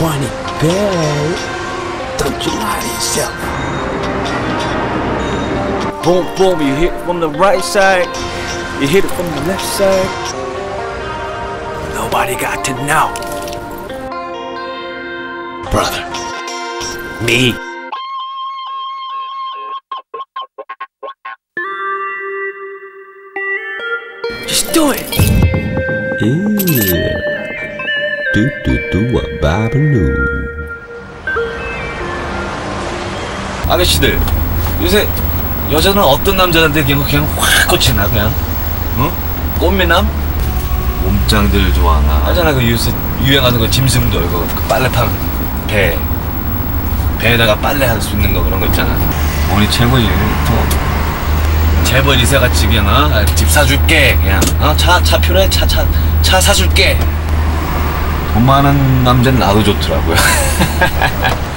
Want it. Don't you lie to yourself. Boom, boom, you hit from the right side, you hit it from the left side. Nobody got to know. Brother. Me. Just do it. A babaloo. 아가씨들 요새 여자는 어떤 남자한테 그냥, 그냥 확 꽂히나 그냥 어? 꽃미남? 몸짱들 좋아하나 알잖아 그 요새 유행하는 거 짐승돌 그, 그 빨래판 배 배에다가 빨래 할 수 있는 거 그런 거 있잖아 돈이 최고지 또 재벌 이세같이 그냥 어? 집 사줄게 그냥 어? 차, 차 필요해 차, 차, 차 사줄게 돈 많은 남자는 나도 좋더라고요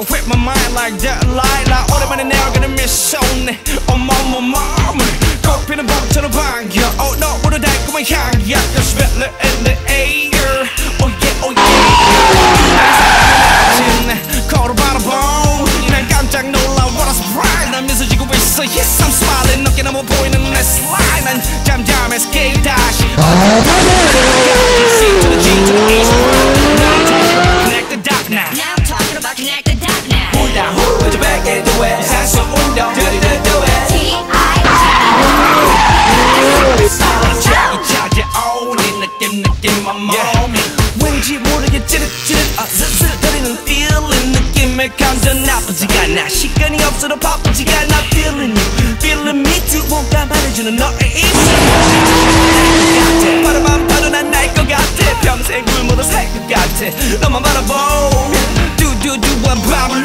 with my mind like that light, Like all the money now, I'm gonna miss on I'm on my. Go up in the boat to the bank. Oh, no, what a day, come on. Yeah, just spit it in the air. It. 산소 운동 Do do it. 자기 찾아오는 느낌 느낌만 몸이 왠지 모르게 찌릿찌릿 아 스스거리는 feeling 느낌의 감정 나쁘지가 않아. 시간이 없어도 바쁘지가 않아. Feeling you feeling me too. 뭔가 말해주는 너의 입술 바라만 봐도 난 날 것 같아. 평생 굶어도 살것 같아. 너만 바라보면 두두두한 바블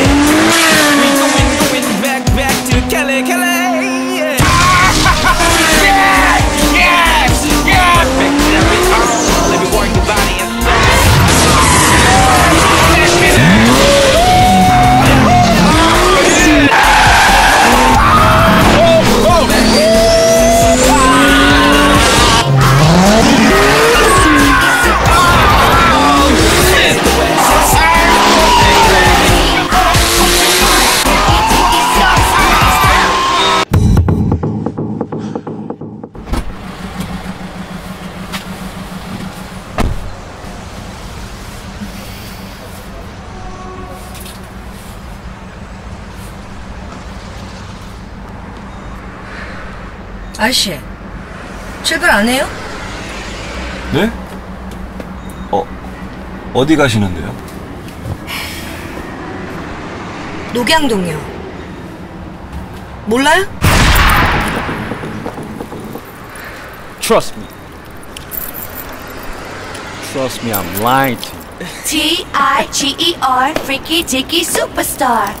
아저씨, 출발 안 해요? 네? 어 어디 가시는데요? 녹양동이요. 몰라요? Trust me. Trust me, I'm lying to you. T-I-G-E-R, freaky deaky superstar.